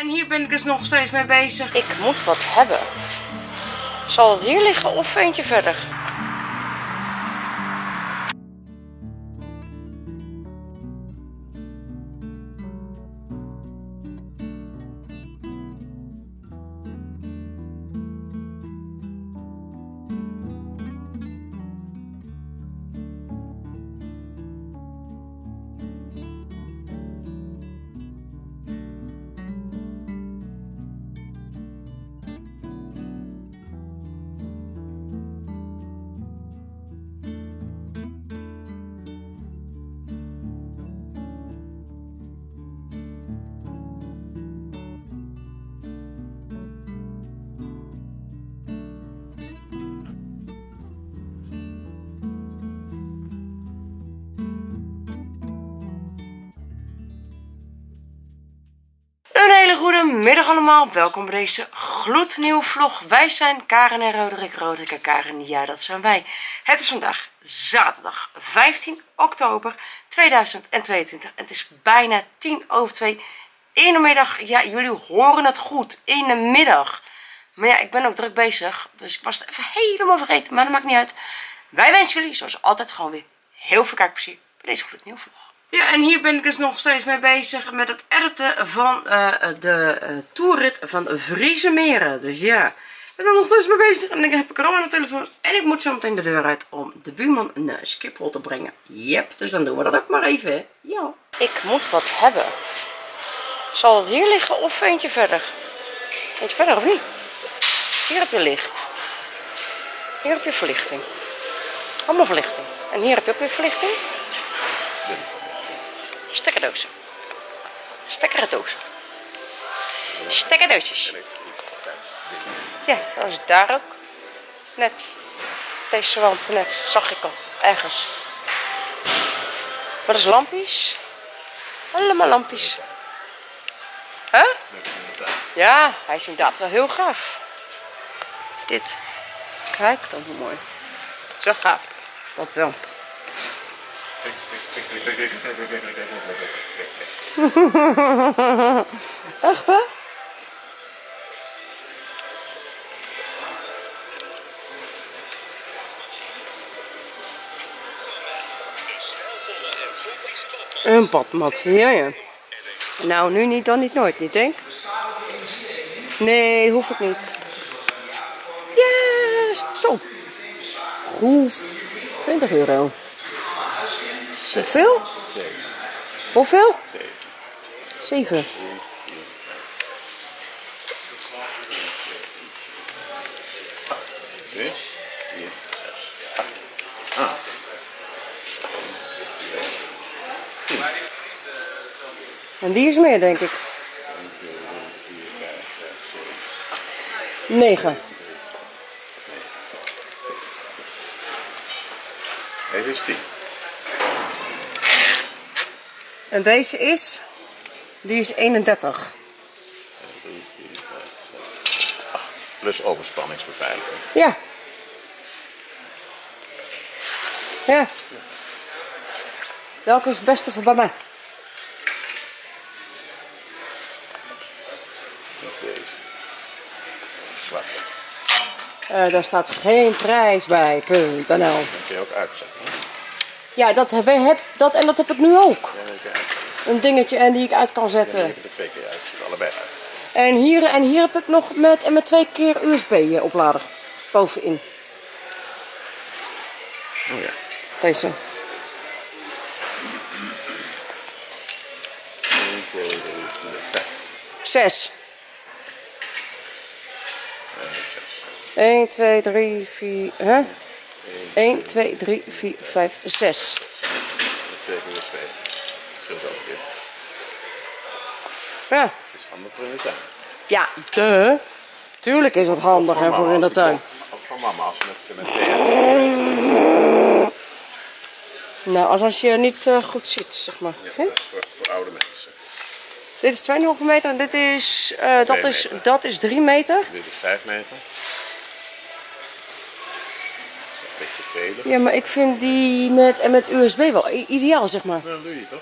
en hier ben ik dus nog steeds mee bezig. Ik moet wat hebben. Zal het hier liggen of eentje verder? Hele goede middag allemaal. Welkom bij deze gloednieuwe vlog. Wij zijn Karen en Roderick. Roderick en Karen, ja dat zijn wij. Het is vandaag zaterdag 15 oktober 2022. Het is bijna 10 over 2 in de middag. Ja, jullie horen het goed. In de middag. Maar ja, ik ben ook druk bezig. Dus ik was het even helemaal vergeten. Maar dat maakt niet uit. Wij wensen jullie zoals altijd gewoon weer heel veel kijkplezier bij deze gloednieuwe vlog. Ja, en hier ben ik dus nog steeds mee bezig met het editen van eh, de uh, toerrit van Friese Meren. Dus ja, ik ben er nog steeds mee bezig en dan heb ik er allemaal aan de telefoon. En ik moet zo meteen de deur uit om de buurman een Schiphol te brengen. Yep, dus dan doen we dat ook maar even, hè. Ja. Ik moet wat hebben. Zal het hier liggen of eentje verder? Eentje verder of niet? Hier heb je licht. Hier heb je verlichting. Allemaal verlichting. En hier heb je ook weer verlichting. Stekkerdozen. Stekkerdozen. Stekkerdoosjes. Ja, dat was het daar ook. Net. Deze wand, net. Zag ik al. Ergens. Wat is lampjes? Allemaal lampjes. Huh? Ja, hij is inderdaad wel heel gaaf. Dit. Kijk, dat is mooi. Zo gaaf. Dat wel. Echt? Een padmat, ja ja. Nou, nu niet, dan niet, nooit niet, denk Nee, hoef ik niet. Ja, zo. Goed. 20 euro. Hoeveel? Hoeveel? Zeven. En die is meer, denk ik. Negen. Deze is 10. En deze is, die is 31. 8 plus overspanningsbeveiliging. Ja. Ja. Welke is het beste voor bij mij? Deze. Zwarte. Eh, daar staat geen prijs bij. .nl. Dan kun je ook uitzetten. hè? Ja, dat heb, heb, dat, en dat heb ik nu ook. Ja, dan kun je uitzetten. Een dingetje en die ik uit kan zetten. er twee keer uitzetten. Allebei uit. En hier, en hier heb ik nog met, en met twee keer USB-oplader bovenin. Oh ja. Deze. 1, 2, 3, 4, 5. Zes. 1, 2, 3, 4, hè? 1, 2, 3, 4, 5, 6. Twee keer USB. Dat scheelt ook weer. Ja. Het is handig voor in de tuin. Ja, de. Tuurlijk is dat handig hè, voor in de tuin. Ook van mama als met, met. Nou, als, als je niet eh, goed ziet, zeg maar. Ja, dat voor, voor oude mensen. Dit is 2,5 meter en dit is, eh, dat, Twee is, meter. dat is 3 meter. Dit is 5 meter. Dat. Ja, maar ik vind die met, en met USB wel ideaal, zeg maar. Nou, dan doe je het toch?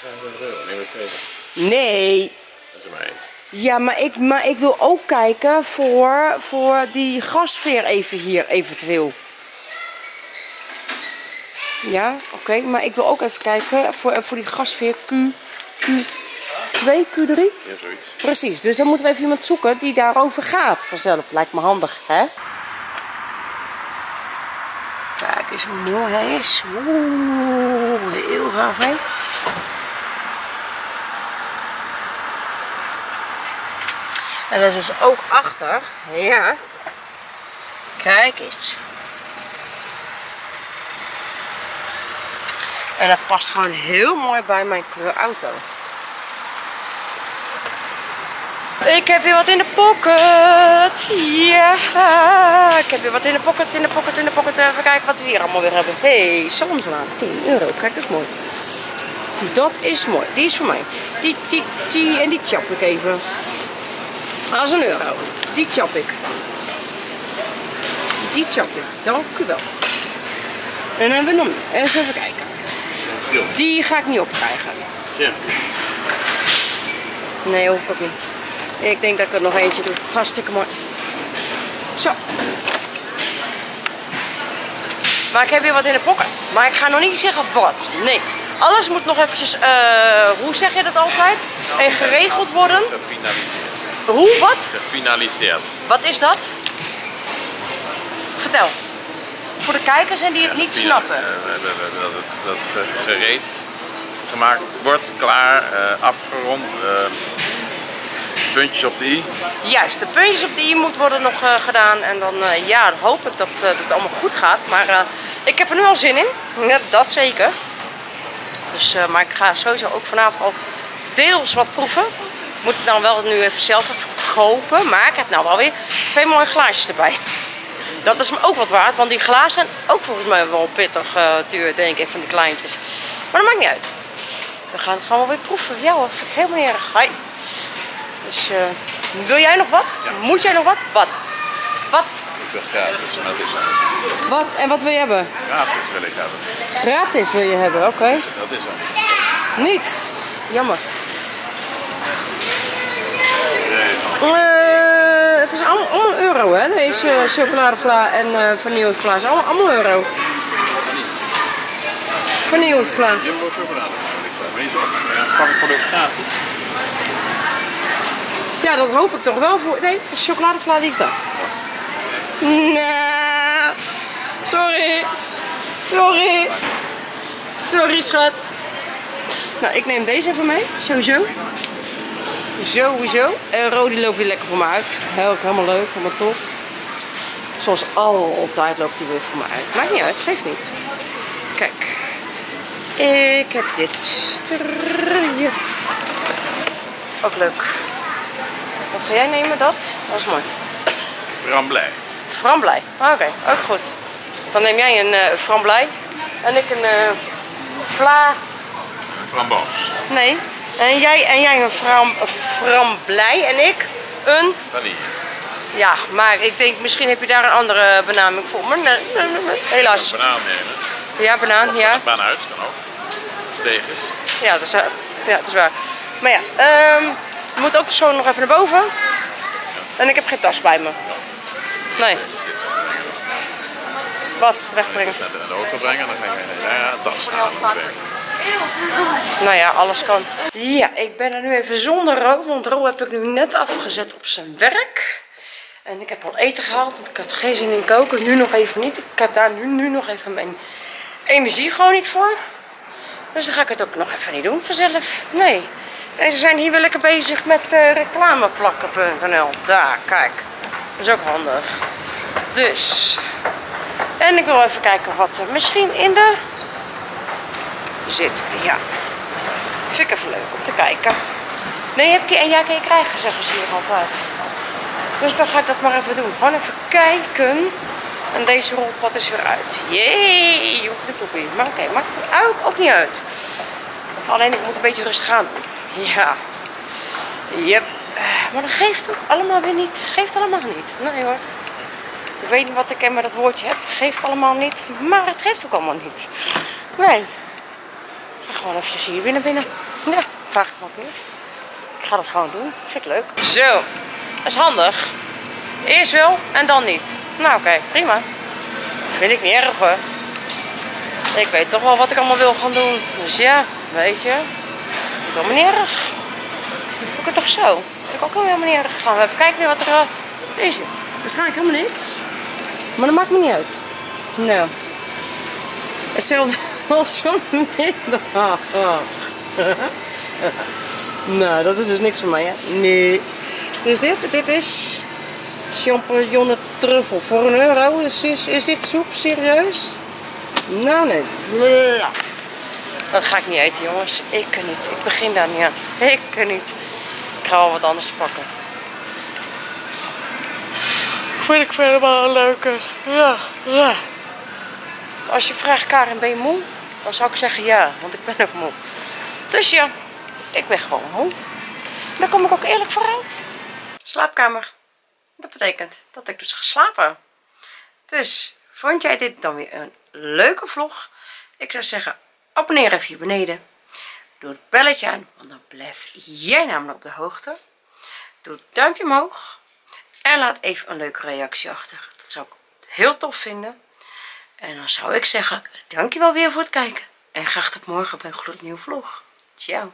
25 euro. Neem er twee van. Nee. Dat is maar één. Ja, maar ik, maar ik wil ook kijken voor, voor die gasveer even hier, eventueel. Ja, oké. maar ik wil ook even kijken voor, voor die gasveer Q, Q2, Q3. Ja, zoiets. Precies, dus dan moeten we even iemand zoeken die daarover gaat vanzelf. Lijkt me handig, hè? Kijk eens hoe mooi hij is. Oeh, heel gaaf, hè? En dat is dus ook achter. Ja. Kijk eens. En dat past gewoon heel mooi bij mijn kleur auto. Ik heb weer wat in de pocket. Ja, ik heb weer wat in de pocket, in de pocket, in de pocket. Even kijken wat we hier allemaal weer hebben. Hé, hey, salmslaan. 10 euro. Kijk, dat is mooi. Dat is mooi. Die is voor mij. Die, die, die en die chap ik even. Dat is een euro. Die chap ik. Die chap ik. Dank u wel. En dan hebben we nog meer. Eens even kijken. Die ga ik niet opkrijgen. Ja. Nee, hoef ik ook niet. Ik denk dat ik er nog eentje doe. Hartstikke mooi. Zo. Maar ik heb weer wat in de pocket. Maar ik ga nog niet zeggen wat. Nee. Alles moet nog eventjes, eh, hoe zeg je dat altijd? En geregeld worden. Gefinaliseerd. Hoe, wat? Gefinaliseerd. Wat is dat? Vertel. Voor de kijkers en die het niet snappen. eh, Dat het dat ge- gereed gemaakt wordt, klaar, eh, afgerond. eh, puntjes op de i. Juist, de puntjes op de i moet worden nog gedaan. En dan ja, hoop ik dat, dat het allemaal goed gaat. Maar ik heb er nu al zin in. Ja, dat zeker. Dus, maar ik ga sowieso ook vanavond al deels wat proeven. Ik moet het dan wel nu even zelf even kopen. Maar ik heb nou wel weer twee mooie glaasjes erbij. Dat is me ook wat waard, want die glazen zijn ook volgens mij wel pittig eh, duur, denk ik, van die kleintjes. Maar dat maakt niet uit. We gaan het gewoon weer proeven. Ja hoor, vind ik helemaal niet erg. Hi. Dus eh, wil jij nog wat? Moet jij nog wat? Wat? Wat? Ik wil gratis, maar dat is het. Wat? En wat wil je hebben? Gratis wil ik hebben. Gratis wil je hebben, oké. Dat is het. Niet. Jammer. Eh, het is allemaal, allemaal euro, hè? Deze eh, chocoladevla en eh vanillevla is allemaal, allemaal euro. Vanillevla. Jumbo chocolade. product gratis. Ja, dat hoop ik toch wel voor. Nee, de chocoladevla die is daar. Nee. Sorry. Sorry. Sorry, schat. Nou, ik neem deze even mee. Sowieso. Sowieso. En Rodi loopt weer lekker voor me uit. Heel, helemaal leuk, helemaal top. Zoals altijd loopt hij weer voor me uit. Maakt niet uit, geeft niet. Kijk. Ik heb dit. Hier. Ook leuk. Wat ga jij nemen? Dat? Dat is mooi. Framblij. Framblij. Ah, Oké, ook goed. Dan neem jij een eh framblij. En ik een eh vla... Framboos. Nee. En jij, en jij een fram, een framblij en ik een... Vanille. Ja, maar ik denk misschien heb je daar een andere benaming voor. Maar nee, nee, nee, nee. helaas. Banaan nemen. Ja, banaan, ja. Baan uit, kan ook. Tegen. Ja, dat is, ja, dat is waar. Maar ja, ehm we moeten ook zo nog even naar boven. En ik heb geen tas bij me. Nee. Wat? Wegbrengen. In de auto brengen, dan ga je ja, tas halen. Nou ja, alles kan. Ja, ik ben er nu even zonder Ro, want Ro heb ik nu net afgezet op zijn werk. En ik heb al eten gehaald, want ik had geen zin in koken. Nu nog even niet. Ik heb daar nu, nu nog even mijn energie gewoon niet voor. Dus dan ga ik het ook nog even niet doen vanzelf. Nee. En ze zijn hier weer lekker bezig met eh, reclameplakken.nl. Daar, kijk. Dat is ook handig. Dus. En ik wil even kijken wat er misschien in de zit. Ja. Vind ik even leuk om te kijken. Nee, heb je en ja, kan je krijgen, zeggen ze hier altijd. Dus dan ga ik dat maar even doen. Gewoon even kijken. En deze rolpot is weer uit. Jee, joepie poepie. Maar oké, maakt ook, ook niet uit. Alleen ik moet een beetje rustig aan doen. Ja. Yep. Eh, Maar dat geeft ook allemaal weer niet. Geeft allemaal niet. Nee hoor. Ik weet niet wat ik met dat woordje heb. Geeft allemaal niet. Maar het geeft ook allemaal niet. Nee. Gewoon eventjes hier naar binnen. Ja, vraag ik me ook niet. Ik ga dat gewoon doen. Vind ik leuk. Zo, dat is handig. Eerst wel en dan niet. Nou oké, prima. Vind ik niet erg hoor. Ik weet toch wel wat ik allemaal wil gaan doen. Dus ja, weet je. Vind ik allemaal niet erg. Doe ik het toch zo? Vind ik ook helemaal niet erg. Gaan we even kijken weer wat er uh, in zit. Waarschijnlijk helemaal niks. Maar dat maakt me niet uit. Nou. Hetzelfde als vanmiddag. nou, dat is dus niks voor mij, hè? Nee. Dus dit, dit is champignon truffel voor een euro. Is, is, is dit soep, serieus? Nou, nee. Dat ga ik niet eten, jongens. Ik kan niet. Ik begin daar niet aan. Ik kan niet. Ik ga wel wat anders pakken. Vind ik verder wel leuker. Ja, ja. Als je vraagt, Karen, ben je moe? Dan zou ik zeggen ja, want ik ben ook moe. Dus ja, ik ben gewoon moe. Daar kom ik ook eerlijk vooruit. Slaapkamer. Dat betekent dat ik dus ga slapen. Dus, vond jij dit dan weer een leuke vlog? Ik zou zeggen, abonneer even hier beneden. Doe het belletje aan, want dan blijf jij namelijk op de hoogte. Doe het duimpje omhoog. En laat even een leuke reactie achter. Dat zou ik heel tof vinden. En dan zou ik zeggen, dankjewel weer voor het kijken. En graag tot morgen bij een gloednieuwe vlog. Ciao.